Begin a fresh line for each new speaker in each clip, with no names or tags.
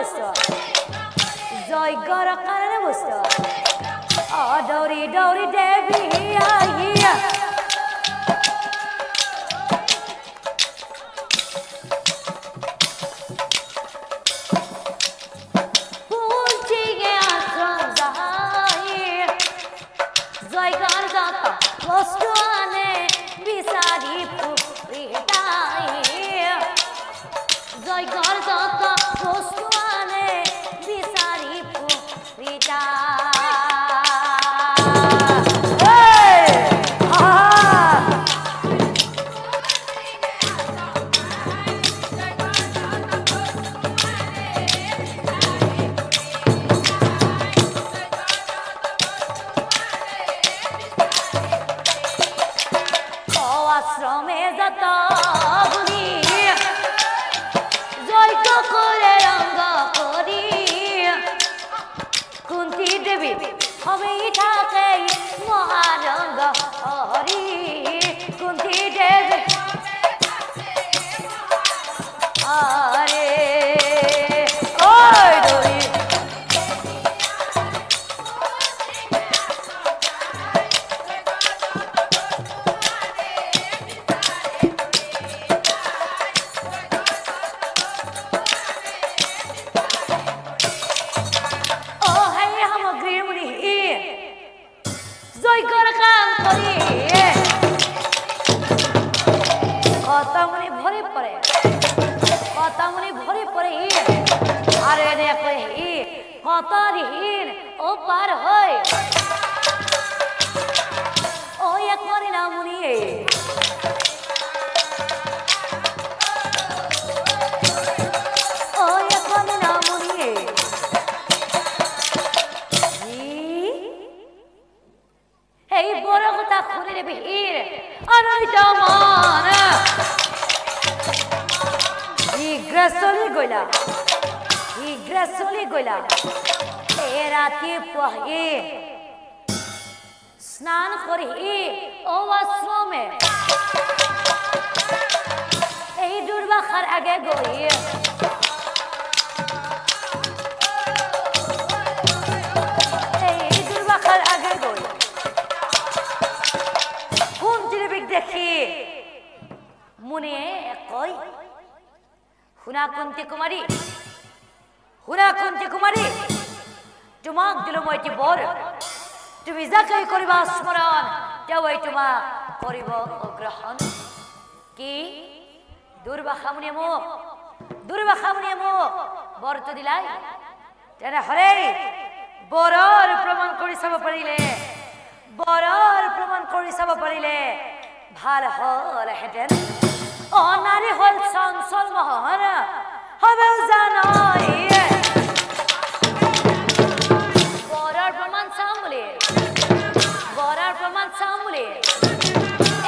بستا. زایگا را قرنه بستان آداری داری دبی آیی গইলা হিগ্রাসলি গইলা এ রাতে পহে? স্নান করে ও আশ্রমে এই দুর্বাখার আগে গই এই দুর্বাখার আগে গই কোন ত্রিবিক দেখি? মনে কই হুনা কুন্তি কুমারী হুনা কুন্তি কুমারী তোমাক দিল মইটি বর তুমি যাকে করিবা স্মরণ তেওঁই তোমাক কৰিব গ্ৰহণ কি দুৰ্বাসামুনিয়ে মোক দুৰ্বাসামুনিয়ে মোক বৰটো দিলাই তেনেহ'লে বৰৰ প্ৰমাণ কৰি চাব পাৰিলে বৰৰ প্ৰমাণ কৰি চাব পাৰিলে ভালো হ'লহেঁতেন অ নাৰী হ'ল চঞ্চল মহন হবেও প্ৰমাণ চাম বুলি বৰৰ প্ৰমাণ চাম বুলি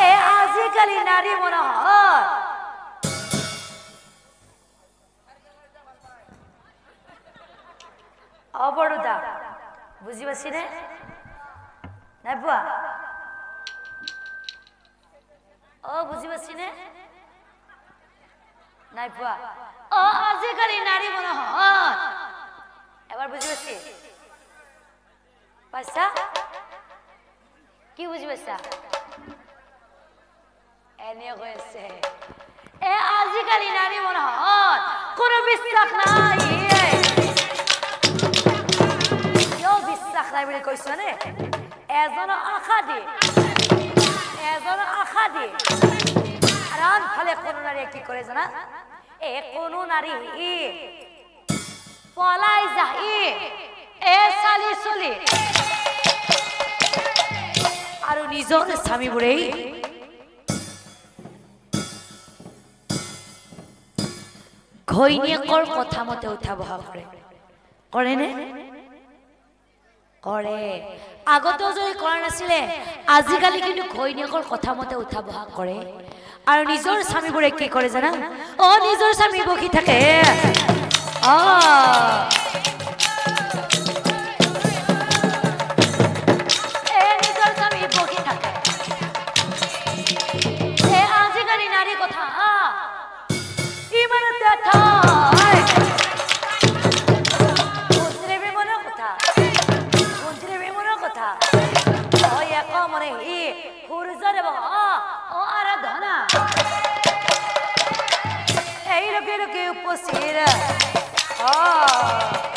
এ আজিকালি নাৰী মনোহৰ অবৰোধা বুজি পাইছিনে নাই পোৱা অ বুজি পাইছিনে নাই পোৱা। অ আজিকালি নাৰী মনোহৰ। এবাৰ বুজি পাইছি? পাইছা? কি বুজি পাইছা? এনে কৈ আছে। এ, আজিকালি নাৰী মনোহৰ, কোনো বিশ্বাস নাই। কিয় বিশ্বাস নাই বুলি কৈছনে এজনৰ আশা দি। এজনৰ আশা দি। আৰু আনফালে কোনো নাৰীয়ে কি কৰে জানা? এ কোনো ই পলাই যাহি এ চালি। চলি আৰু নিজৰ স্বামীবোৰেই ঘৈণীয়েকৰ কথা মতে উঠা বহা কৰে কৰেনে কৰে আগতেও যদি কৰা নাছিলে, আজিকালি কিন্তু ঘৈণীয়েকৰ কথা মতে উঠা বহা কৰে আৰু নিজৰ স্বামীবোৰে কি কৰে জানা? অ নিজৰ স্বামী বহি থাকে। অ Moceira. Oh.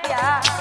看着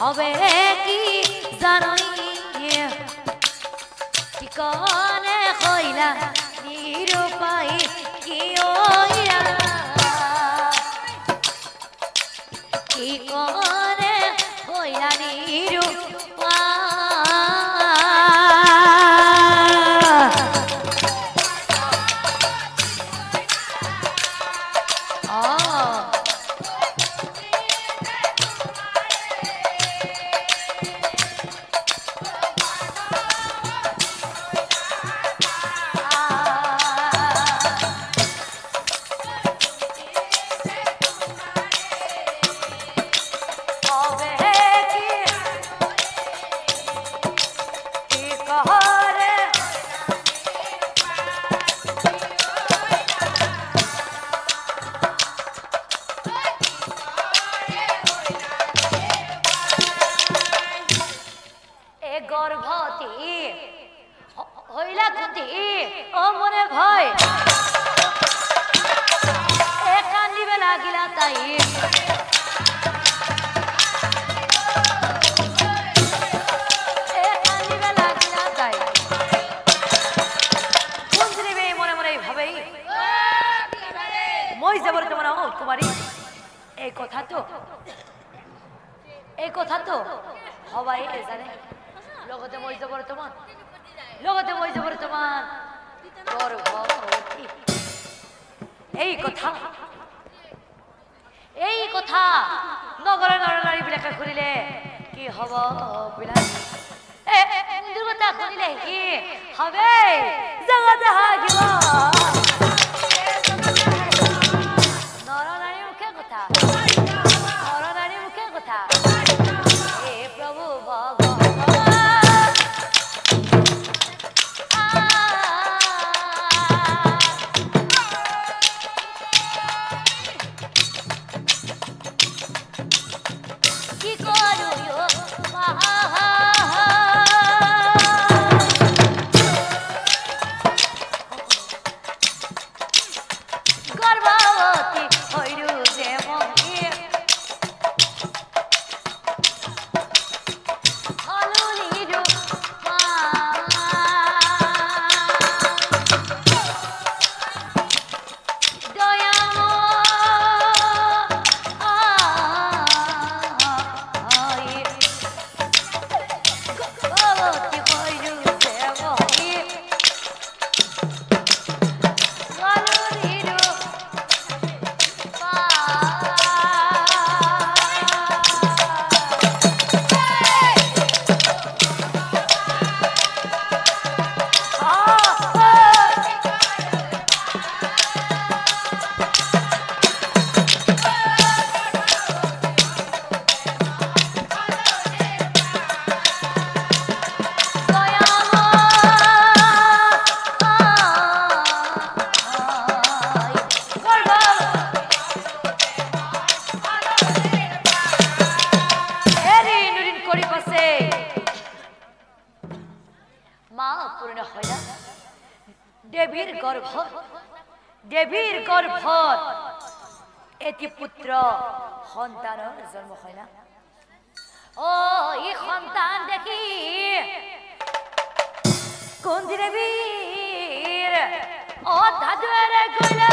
হবে কি জানি ঠিকনে হইলা এই কথা তো। এই কথা তো। সবাই জানে। লগতে মই যাব বৰ্তমান লগতে মই যাব গৰ্ভৱতী এই কথা। এই কথা। নগৰৰ নৰনাৰীবিলাকে শুনিলে। কি হ'ব বিলাক কথা শুনিলে কি? হবে জগতে হাগিব দেবীর গর্ভ। দেবীর গর্ভ। এটি পুত্র সন্তান জন্ম হয় না? ও ই সন্তান দেখি। কোন দেবীর ও দাদুরে গলা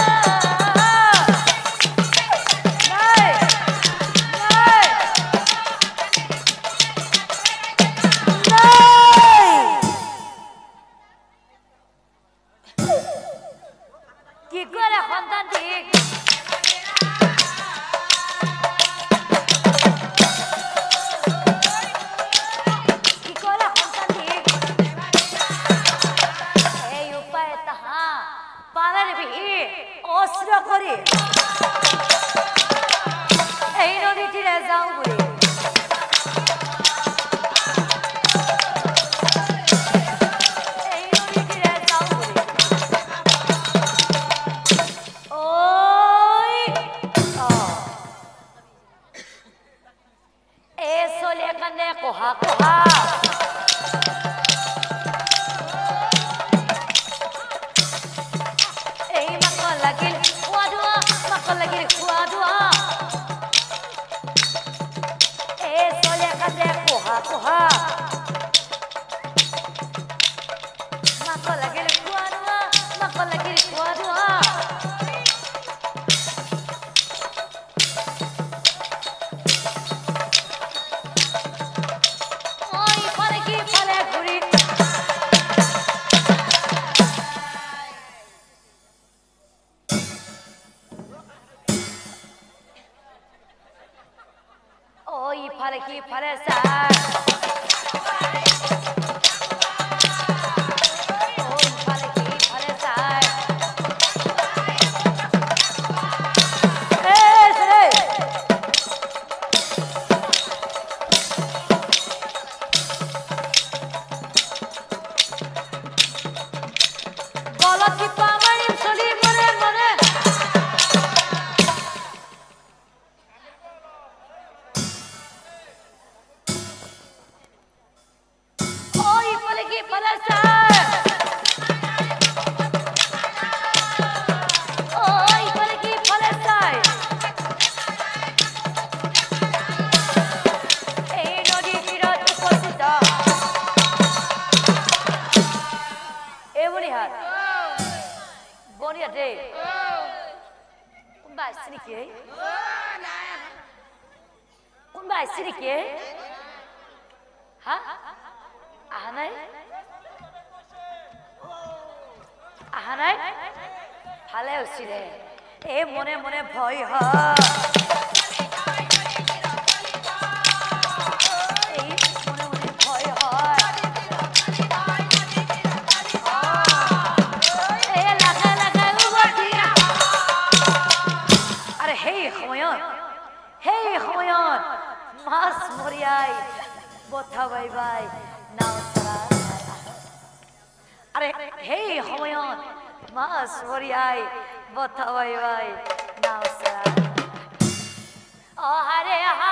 は。বনিহাত বনিহাতে কোনবা আহিছে নেকি কোনবা আহিছে নেকি হা আহা নাই আহা নাই ভালে হৈছিলে এই মনে মনে ভয় হয় যাই, বথা বাই বাই, নাও সারা। আরে হেই সময়ত মাস ভরিয়াই বথা বাই বাই, নাও সারা। আরে হা